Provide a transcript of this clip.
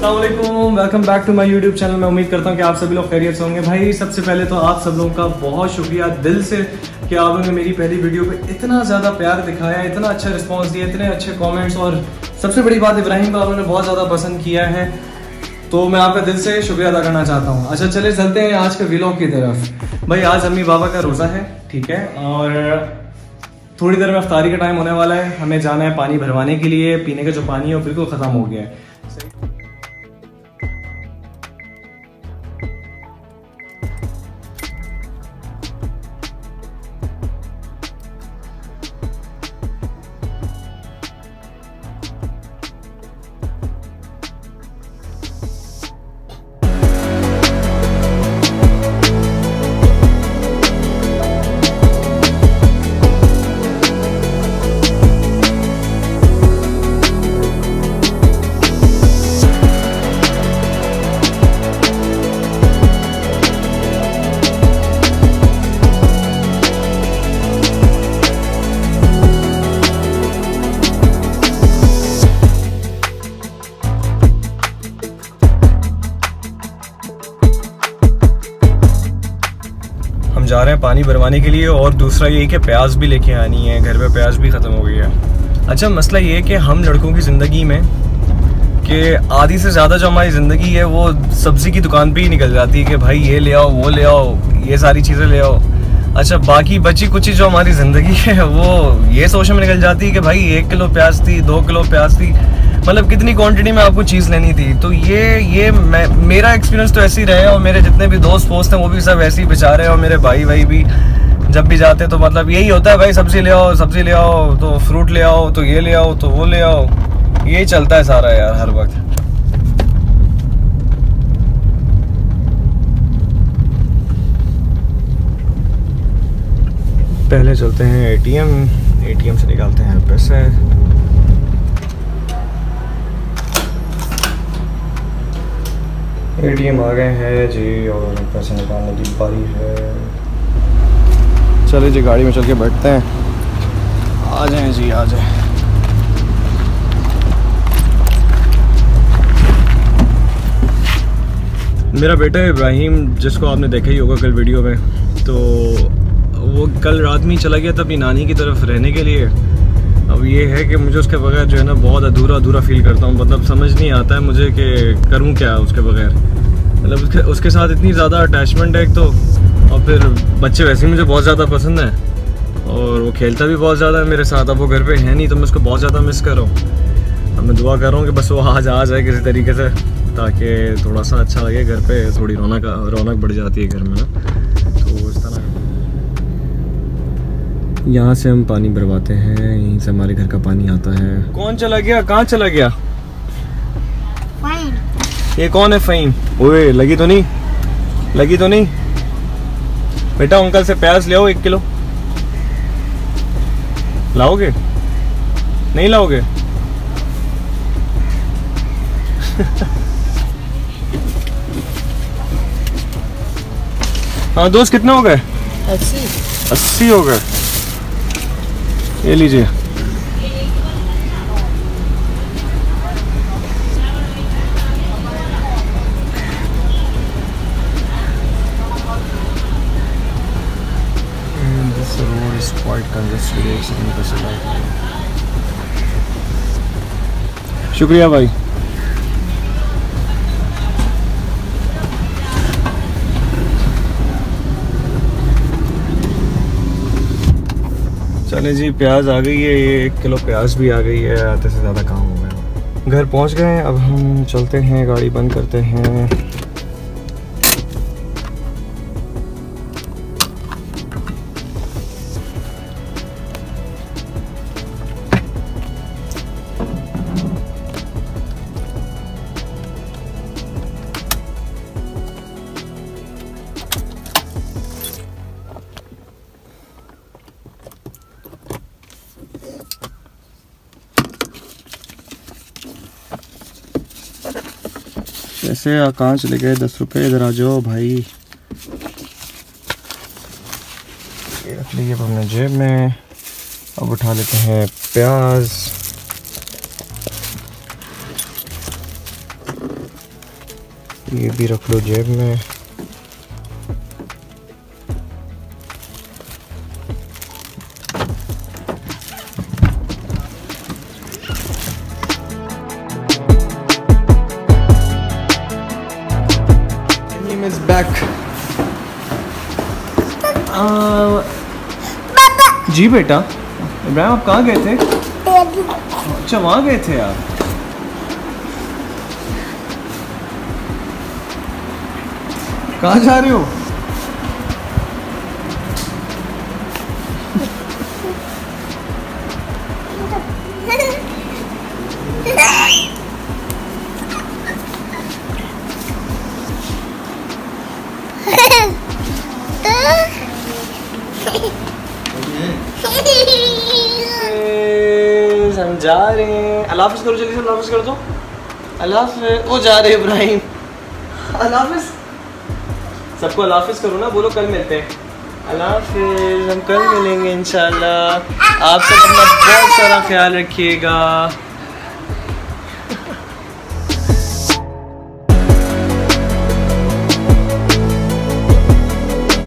Aslam welcome back to my YouTube channel मैं उम्मीद करता हूँ कि आप सभी लोग खैरियत से होंगे। भाई, सबसे पहले तो आप सब लोगों का बहुत शुक्रिया दिल से कि आप लोगों ने मेरी पहली वीडियो पे इतना ज़्यादा प्यार दिखाया, इतना अच्छा रिस्पांस दिया, इतने अच्छे कमेंट्स और सबसे बड़ी बात इब्राहिम का ने बहुत ज़्यादा पसंद किया है। तो मैं आपका दिल से शुक्रिया अदा करना चाहता हूँ। अच्छा चले चलते हैं आज के व्लॉग की तरफ़। भाई, आज अम्मी बाबा का रोज़ा है, ठीक है? और थोड़ी देर में अफ्तारी का टाइम होने वाला है। हमें जाना है पानी भरवाने के लिए। पीने का जो पानी है वो बिल्कुल ख़त्म हो गया है। जा रहे हैं पानी भरवाने के लिए और दूसरा ये कि प्याज भी लेके आनी है, घर पे प्याज भी ख़त्म हो गई है। अच्छा मसला ये है कि हम लड़कों की ज़िंदगी में कि आधी से ज़्यादा जो हमारी ज़िंदगी है, वो सब्ज़ी की दुकान पे ही निकल जाती है कि भाई ये ले आओ, वो ले आओ, ये सारी चीज़ें ले आओ। अच्छा बाकी बची कुची जो हमारी ज़िंदगी है, वो ये सोच में निकल जाती है कि भाई एक किलो प्याज थी, दो किलो प्याज थी मतलब कितनी क्वांटिटी में आपको चीज़ लेनी थी। तो ये ये मैं, मेरा एक्सपीरियंस तो ऐसे ही रहे और मेरे जितने भी दोस्त वोस्त हैं, वो भी सब ऐसे ही बेचारे और मेरे भाई भाई भी जब भी जाते तो मतलब यही होता है, भाई, सब्ज़ी ले आओ, सब्ज़ी ले आओ तो फ्रूट ले आओ तो ये ले आओ तो वो ले आओ। यही चलता है सारा यार, हर वक्त। पहले चलते हैं एटीएम एटीएम से निकालते हैं पैसे। एटीएम आ गए हैं, जी, और पैसे निकालने की बारी है। चलिए जी, गाड़ी में चल के बैठते हैं। आ जाएँ जी, आ जाएँ। मेरा बेटा इब्राहिम, जिसको आपने देखा ही होगा कल वीडियो में तो वो कल रात में ही चला गया था अपनी नानी की तरफ़ रहने के लिए। अब ये है कि मुझे उसके बगैर जो है ना, बहुत अधूरा अधूरा फील करता हूँ। मतलब समझ नहीं आता है मुझे कि करूँ क्या उसके बगैर। मतलब उसके उसके साथ इतनी ज़्यादा अटैचमेंट है एक तो और फिर बच्चे वैसे ही मुझे बहुत ज़्यादा पसंद हैं। और वो खेलता भी बहुत ज़्यादा है मेरे साथ, अब वो घर पे है नहीं तो मैं उसको बहुत ज़्यादा मिस कर रहा हूँ। अब मैं दुआ कर रहा हूँ कि बस वो आज आ जाए किसी तरीके से, ताकि थोड़ा सा अच्छा लगे घर पे, थोड़ी रौनक रौनक बढ़ जाती है घर में तो इस तरह। यहाँ से हम पानी भरवाते हैं, यहीं से हमारे घर का पानी आता है। कौन चला गया? कहाँ चला गया? ये कौन है फ़हीम? ओए लगी तो नहीं। लगी तो नहीं। बेटा अंकल से प्याज ले आओ एक किलो। लाओगे? नहीं लाओगे? हाँ दोस्त कितने हो गए? अस्सी। अस्सी हो गए। ये लीजिए। शुक्रिया भाई चले जी प्याज आ गई है ये एक किलो प्याज भी आ गई है आधे से ज़्यादा काम हो गया। घर पहुँच गए हैं अब हम चलते हैं गाड़ी बंद करते हैं। कैसे आकाश ले गए दस रुपये इधर आ जाओ भाई। रख लीजिए हमने जेब में। अब उठा लेते हैं प्याज। ये भी रख लो जेब में। Is back. Uh, जी बेटा इब्राहिम आप कहाँ गए थे? अच्छा वहाँ गए थे आप? कहाँ जा रहे हो हम जा रहे हैं। अल्लाह करो, जल्दी से अल्लाह कर दो। अल्लाह वो जा रहे इब्राहिम। अल्लाह सबको अल्लाह हाफिज़ करो ना, बोलो कल मिलते हैं। अल्लाह हम कल मिलेंगे इन आप सब अपना बहुत सारा ख्याल रखिएगा।